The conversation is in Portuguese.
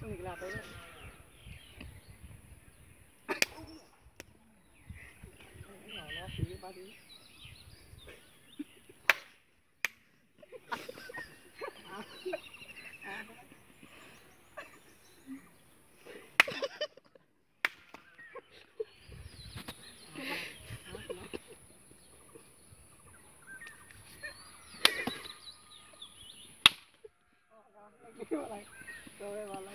không niकला tới. Nó nó 干嘛来？稍微玩来。